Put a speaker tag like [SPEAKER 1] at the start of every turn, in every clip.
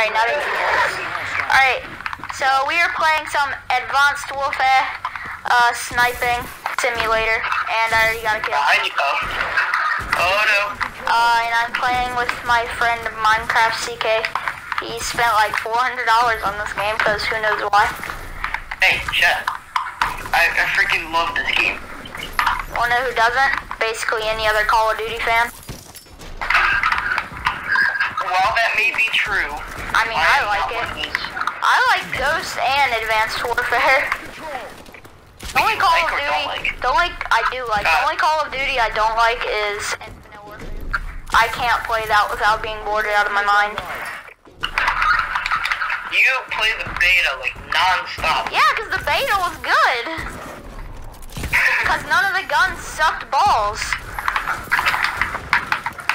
[SPEAKER 1] Alright, that Alright, so we are playing some Advanced Warfare uh, sniping simulator, and I already got a kill.
[SPEAKER 2] Behind you, oh. Oh no.
[SPEAKER 1] Uh, and I'm playing with my friend Minecraft CK. He spent like $400 on this game, because who knows why.
[SPEAKER 2] Hey, shut. I, I freaking love this game.
[SPEAKER 1] Wanna know who doesn't? Basically any other Call of Duty fan.
[SPEAKER 2] While that may be true,
[SPEAKER 1] I mean, I
[SPEAKER 2] am
[SPEAKER 1] like it.
[SPEAKER 2] one of those-
[SPEAKER 1] I like Ghost and Advanced Warfare. The only Call
[SPEAKER 2] like
[SPEAKER 1] of Duty,
[SPEAKER 2] like?
[SPEAKER 1] the only I do like, the
[SPEAKER 2] Uh.
[SPEAKER 1] only Call of Duty I don't like is Infinite Warfare. I can't play that without being bored out of my mind.
[SPEAKER 2] You play the beta like non-stop.
[SPEAKER 1] Yeah, because the beta was good. Because none of the guns sucked balls.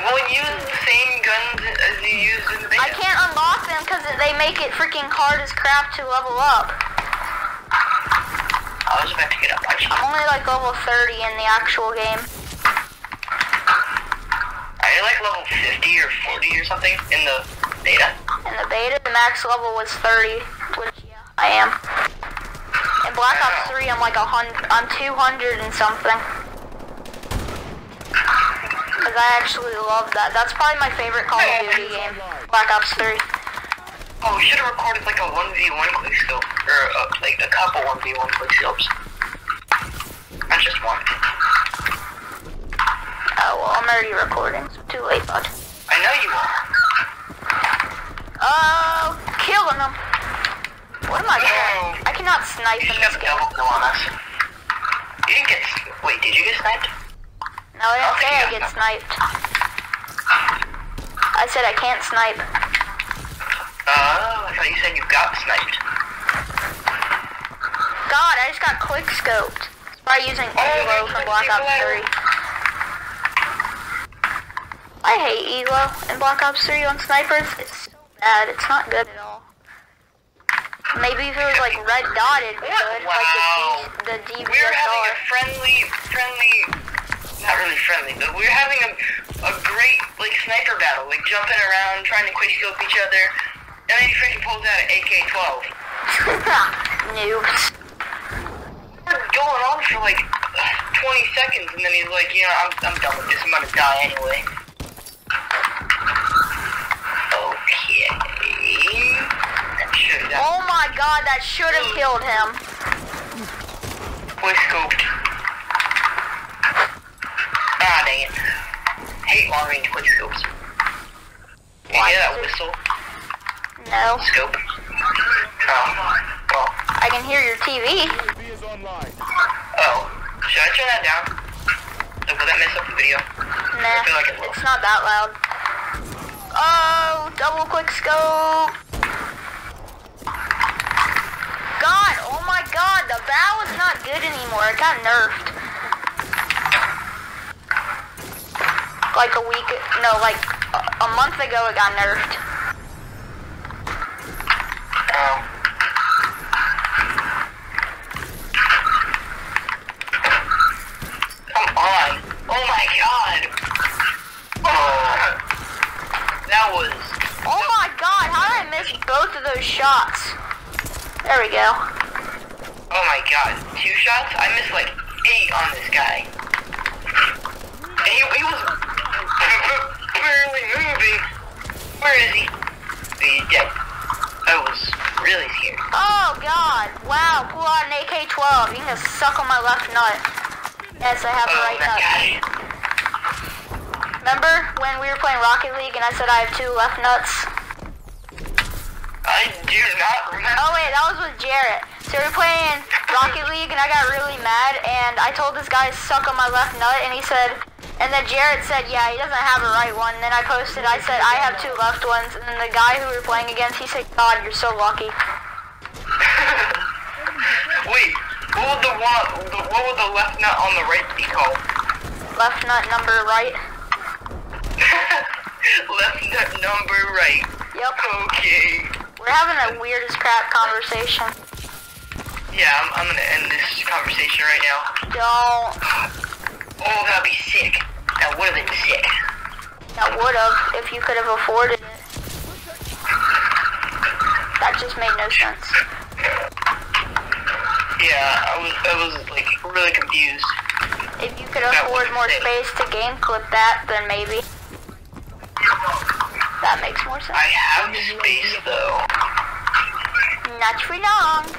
[SPEAKER 2] Well, use the same guns as you used in the.
[SPEAKER 1] I can't unlock them because they make it freaking hard as crap to level up.
[SPEAKER 2] I was about to get up. Actually,
[SPEAKER 1] I'm only like level 30 in the actual game.
[SPEAKER 2] are you like level 50 or 40 or something in the beta?
[SPEAKER 1] In the beta, the max level was 30, which yeah, I am. In Black Ops 3, I'm like a hundred, I'm 200 and something. Cause I actually love that. That's probably my favorite Call of Duty game, Black Ops 3.
[SPEAKER 2] Oh, we should have recorded like a 1v1 quickscope. Or uh, like a couple 1v1 quickscopes. Not just one.
[SPEAKER 1] Oh well, I'm already recording, so too late, bud.
[SPEAKER 2] I know you are.
[SPEAKER 1] Oh, killing them. What am I doing? I cannot snipe
[SPEAKER 2] You
[SPEAKER 1] in this game.
[SPEAKER 2] double kill on us. You didn't get... Wait, did you get sniped?
[SPEAKER 1] No, I didn't say I get sniped. I said I can't snipe.
[SPEAKER 2] Oh, I thought you said you got sniped.
[SPEAKER 1] God, I just got quick scoped by using oh, Elo from Black Ops 3. I hate Elo in Black Ops 3 on snipers. It's so bad. It's not good at all. Maybe if it was like red dotted, good,
[SPEAKER 2] Wow.
[SPEAKER 1] like the, D- the
[SPEAKER 2] We were having a friendly, friendly, not really friendly, but we were having a, a great, like, sniper battle, like, jumping around, trying to quickscope each other, and then he freaking pulls out an AK-12.
[SPEAKER 1] Noobs.
[SPEAKER 2] We're going on for, like, 20 seconds, and then he's like, you know, I'm, I'm done with this, I'm gonna die anyway. Okay. That
[SPEAKER 1] Oh my god, that should have killed him.
[SPEAKER 2] Quickscoped. Ah, dang it. Hate long range quickscopes. You
[SPEAKER 1] Why
[SPEAKER 2] hear that whistle?
[SPEAKER 1] No.
[SPEAKER 2] Scope. Oh, well.
[SPEAKER 1] I can hear your TV.
[SPEAKER 3] UAV is online.
[SPEAKER 2] Oh. Should I turn that down? Like, will that mess up the video?
[SPEAKER 1] Nah,
[SPEAKER 2] feel like it will.
[SPEAKER 1] it's not that loud. Oh, double quick scope. God, oh my god, the bow is not good anymore. It got nerfed. Like a week, no, like a, a month ago it got nerfed.
[SPEAKER 2] Oh. oh Come on. Oh my god. Oh. That was...
[SPEAKER 1] Oh my god, how did I miss both of those shots? There we go.
[SPEAKER 2] Oh my god. Two shots? I missed like eight on this guy. And he, he was barely moving. Where is he? He's dead. I was really scared.
[SPEAKER 1] Oh god, wow, pull out an AK-12. You can suck on my left nut. Yes, I have a
[SPEAKER 2] Oh,
[SPEAKER 1] right nut.
[SPEAKER 2] guy.
[SPEAKER 1] Remember when we were playing Rocket League and I said I have two left nuts?
[SPEAKER 2] I do not remember.
[SPEAKER 1] Oh wait, that was with Jarrett. So we were playing Rocket League and I got really mad and I told this guy to suck on my left nut and he said, and then Jarrett said, yeah, he doesn't have a right one. And then I posted, I said, I have two left ones. And then the guy who we were playing against, he said, God, you're so lucky.
[SPEAKER 2] Wait, what would the one, the, what would the left nut on the right be called?
[SPEAKER 1] Left nut number right.
[SPEAKER 2] left nut number right.
[SPEAKER 1] Yep.
[SPEAKER 2] Okay.
[SPEAKER 1] We're having a weird as crap conversation.
[SPEAKER 2] Yeah, I'm, I'm gonna end this conversation right now.
[SPEAKER 1] Don't.
[SPEAKER 2] Oh, that'd be sick. That would've been sick.
[SPEAKER 1] That would have if you could have afforded it. That just made no sense.
[SPEAKER 2] Yeah, I was, I was like really confused.
[SPEAKER 1] If you could afford more space to game clip that, then maybe. That makes more sense.
[SPEAKER 2] I have space though.
[SPEAKER 1] Not for long.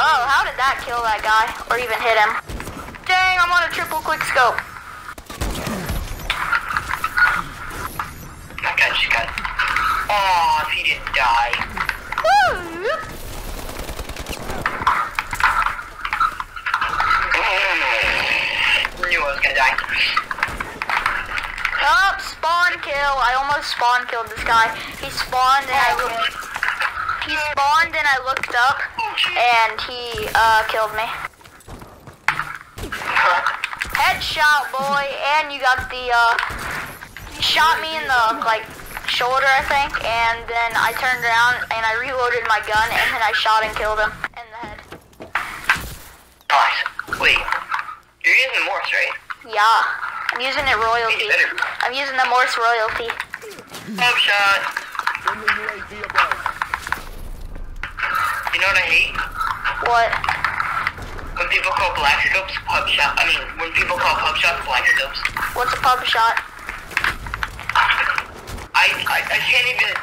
[SPEAKER 1] Oh, how did that kill that guy? Or even hit him? Dang, I'm on a triple quick scope.
[SPEAKER 2] Just got. Oh, if he didn't die.
[SPEAKER 1] Woo!
[SPEAKER 2] Knew I was gonna die.
[SPEAKER 1] Oh, spawn kill. I almost spawn killed this guy. He spawned and I looked. He spawned and I looked up and he uh killed me. Headshot, boy, and you got the uh. He shot me in the like shoulder, I think, and then I turned around and I reloaded my gun and then I shot and killed him in the head.
[SPEAKER 2] Nice. Wait, you're using MORS, right?
[SPEAKER 1] Yeah, I'm using it royalty. I'm using the MORS royalty.
[SPEAKER 2] Pump shot.
[SPEAKER 3] Friendly UAV above.
[SPEAKER 2] You know what I hate?
[SPEAKER 1] What?
[SPEAKER 2] When people call black scopes pub shot. I mean, when people call pub shots black scopes.
[SPEAKER 1] What's a pub shot?
[SPEAKER 2] I, I, I can't even.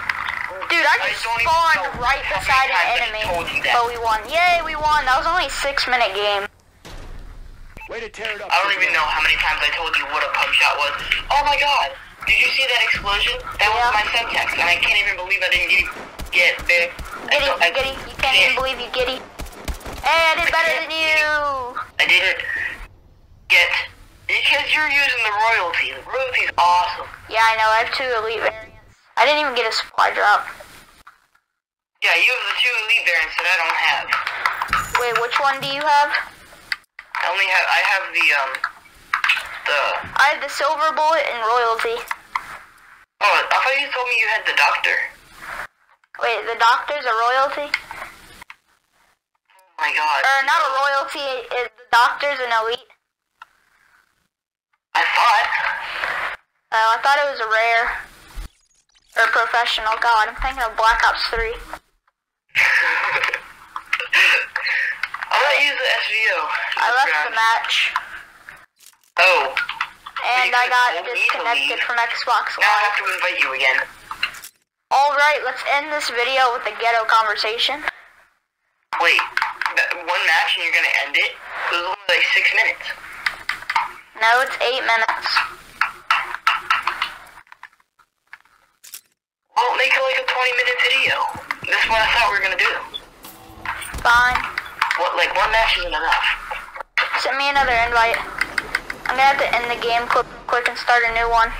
[SPEAKER 1] Dude, I
[SPEAKER 2] I
[SPEAKER 1] just
[SPEAKER 2] don't
[SPEAKER 1] spawned right beside an enemy,
[SPEAKER 2] told you that.
[SPEAKER 1] but we won. Yay, we won. That was only a six minute game.
[SPEAKER 3] Way to tear it up.
[SPEAKER 2] I don't even know how many times I told you what a pump shot was. Oh my god! Did you see that explosion? That
[SPEAKER 1] Yeah.
[SPEAKER 2] was my subtext, and I can't even believe I didn't get, get there.
[SPEAKER 1] Giddy,
[SPEAKER 2] I, I,
[SPEAKER 1] giddy. You can't even believe you giddy. Hey, I did better than you.
[SPEAKER 2] I didn't get because you're using the royalty. The royalty's awesome.
[SPEAKER 1] Yeah, I know. I have two elite variants. I didn't even get a supply drop.
[SPEAKER 2] Yeah, you have the two elite variants that I don't have.
[SPEAKER 1] Wait, which one do you have?
[SPEAKER 2] I only have I have the um the
[SPEAKER 1] I have the silver bullet and royalty.
[SPEAKER 2] oh I thought you told me you had the doctor.
[SPEAKER 1] Wait, the doctor's a royalty?
[SPEAKER 2] Oh my god.
[SPEAKER 1] Or not a royalty, is the doctor's an elite?
[SPEAKER 2] I thought.
[SPEAKER 1] Oh, I thought it was a rare. Professional. God, I'm thinking of Black Ops 3.
[SPEAKER 2] I'll let you use the SVO.
[SPEAKER 1] I left the match.
[SPEAKER 2] Oh,
[SPEAKER 1] And I got
[SPEAKER 2] told me to
[SPEAKER 1] disconnected from Xbox
[SPEAKER 2] now I have to invite you again.
[SPEAKER 1] Alright, let's end this video with a ghetto conversation.
[SPEAKER 2] Wait, one match and you're gonna end it? It was only like six minutes.
[SPEAKER 1] No, it's eight minutes.
[SPEAKER 2] Well, make it like a 20 minute video. That's what I thought we were gonna do.
[SPEAKER 1] Fine.
[SPEAKER 2] What, like one match isn't enough.
[SPEAKER 1] Send me another invite. I'm gonna have to end the game quick, quick and start a new one.